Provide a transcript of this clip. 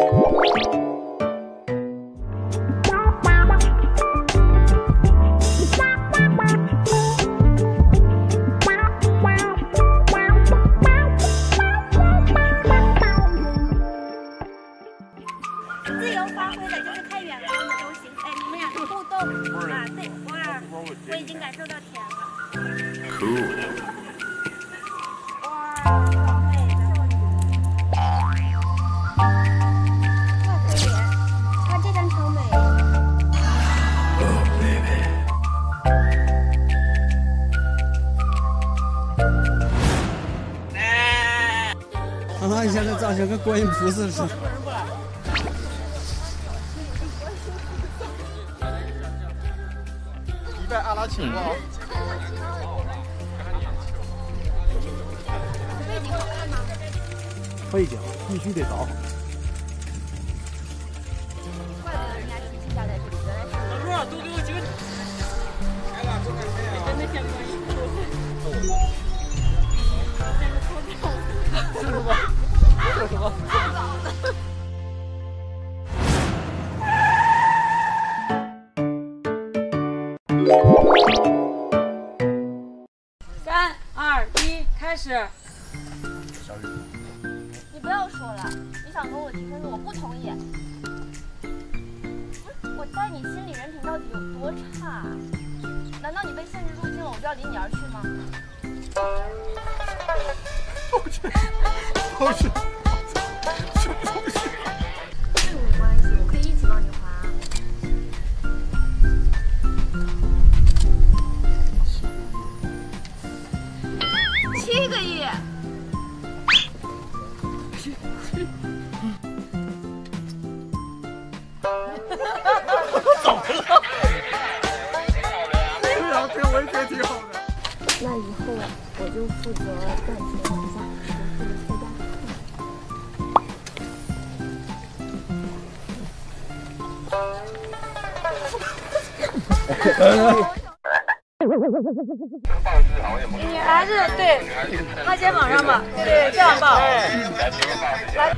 自由发挥的，就是看远方的都行。哎，你们俩互动啊，对，哇，我已经感受到甜了。你现在造型跟观音菩萨似的。一拜阿拉情报。背景好看吗？背景必须得找。怪不得人家提气架在这里，原来是。老叔，多给我几个。真的像观音菩萨。像个脱票。是什 么？是什么？三二一，开始。你不要说了，你想跟我提分手，我不同意。不是我在你心里人品到底有多差？难道你被限制入境了，我就要离你而去吗？不是，不是，七个亿。走了对呀，对，我也觉得挺好的。那以后我就负责赚钱养家，你就负责在家看。你还是对，趴肩膀上吧，对，这样抱。来，